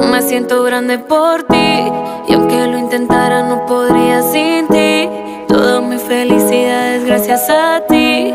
Me siento grande por ti. Y aunque lo intentara, no podría sin ti. Toda mi felicidad es gracias a ti.